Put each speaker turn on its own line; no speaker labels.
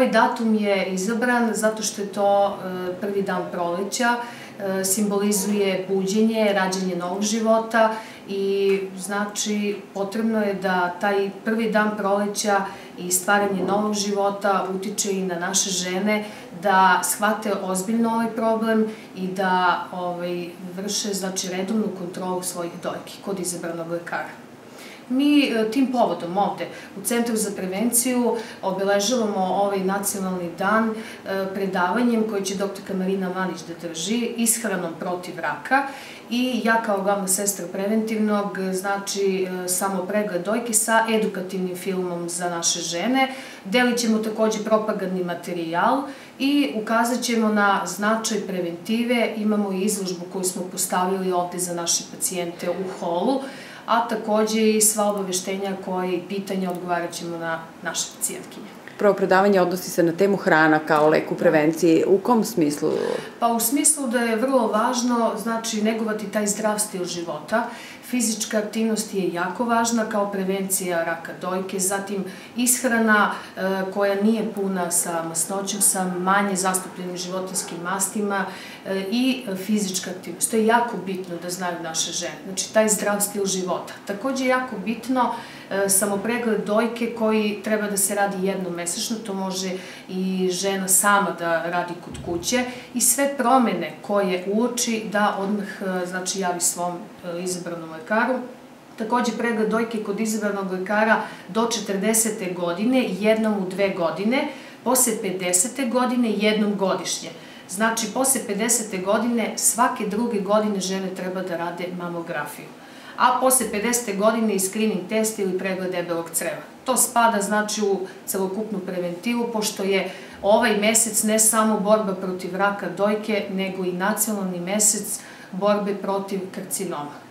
Ovaj datum je izabran zato što je to prvi dan proleća, simbolizuje buđenje, rađanje novog života i znači potrebno je da taj prvi dan proleća i stvaranje novog života utiče i na naše žene da shvate ozbiljno ovaj problem i da ovaj, vrše znači, redovnu kontrolu svojih dojki kod izabranog lekara. Mi e, tim povodom ovde u Centru za prevenciju obeležavamo ovaj nacionalni dan e, predavanjem koji će doktorka Marina Manić da drži ishranom protiv raka i ja kao glavna sestra preventivnog znači e, samo pregled dojke sa edukativnim filmom za naše žene. Delit ćemo takođe propagandni materijal i ukazat ćemo na značaj preventive. Imamo i izložbu koju smo postavili ovde za naše pacijente u holu a takođe i sva obaveštenja koje i pitanja odgovarat ćemo na naše pacijentkinje.
Prvo predavanje odnosi se na temu hrana kao lek u prevenciji. U kom smislu?
Pa u smislu da je vrlo važno, znači, negovati taj zdrav stil života. Fizička aktivnost je jako važna kao prevencija raka dojke, zatim ishrana e, koja nije puna sa masnoćom, sa manje zastupljenim životinskim mastima e, i fizička aktivnost. To je jako bitno da znaju naše žene. Znači, taj zdrav stil života. Takođe je jako bitno e, samopregled dojke koji treba da se radi jednom mesečno, to može i žena sama da radi kod kuće i sve promene koje uoči da odmah znači, javi svom izabranom lekaru. Takođe pregled dojke kod izabranog lekara do 40. godine, jednom u dve godine, posle 50. godine jednom godišnje. Znači, posle 50. godine svake druge godine žene treba da rade mamografiju a posle 50. godine i screening test ili pregled debelog creva. To spada znači u celokupnu preventivu, pošto je ovaj mesec ne samo borba protiv raka dojke, nego i nacionalni mesec borbe protiv karcinoma.